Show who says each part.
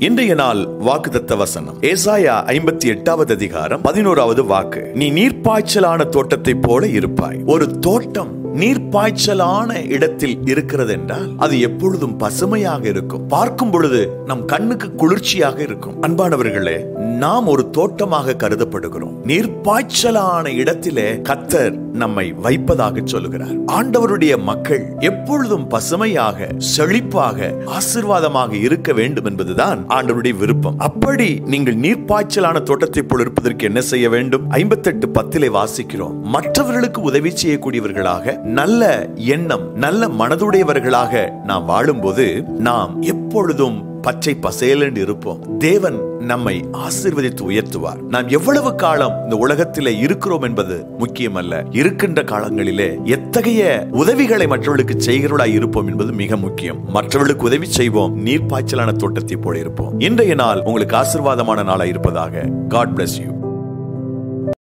Speaker 1: இன்றைய நாள் வாக்குதத்த வசனம். ஏசாயா ஐம்பத்தி எட்டாவது அதிகாரம் பதினோராவது வாக்கு. நீ நீர்ப்பாய்ச்சலான தோட்டத்தைப் போல இருப்பாய். ஒரு தோட்டம் நீர்ப்பாய்ச்சலான இடத்தில் இருக்கிறது என்றால் அது எப்பொழுதும் பசுமையாக இருக்கும். பார்க்கும் பொழுது நம் கண்ணுக்கு குளிர்ச்சியாக இருக்கும். அன்பானவர்களே நாம் ஒரு தோட்டமாக கருதப்படுகிறோம். நீர்ப்பாய்ச்சலான இடத்திலே கத்தர் நம்மை வைப்பதாக சொல்லுகிறார். ஆண்டவருடைய மக்கள் எப்பொழுதும் பசுமையாக செழிப்பாக ஆசிர்வாதமாக இருக்க வேண்டும் என்பதுதான் ஆண்டவருடைய விருப்பம். அப்படி நீங்கள் நீர்ப்பாய்ச்சலான தோட்டத்தை போல் இருப்பதற்கு என்ன செய்ய வேண்டும்? ஐம்பத்தெட்டு பத்திலே வாசிக்கிறோம். மற்றவர்களுக்கு உதவி செய்யக்கூடியவர்களாக நல்ல எண்ணம் நல்ல மனதுடையவர்களாக நாம் வாழும்போது நாம் எப்பொழுதும் பச்சை பசேலன்னு இருப்போம். தேவன் நம்மை ஆசீர்வதித்து உயர்த்துவார். நாம் எவ்வளவு காலம் இந்த உலகத்திலே இருக்கிறோம் என்பது முக்கியமல்ல. இருக்கின்ற காலங்களிலே எத்தகைய உதவிகளை மற்றவர்களுக்கு செய்கிறவர்களாய் இருப்போம் என்பது மிக முக்கியம். மற்றவர்களுக்கு உதவி செய்வோம். நீர்ப்பாய்ச்சலான தோட்டத்தை போல இருப்போம். இன்றைய நாள் உங்களுக்கு ஆசீர்வாதமான நாளாக இருப்பதாக காட் பிளஸ் யூ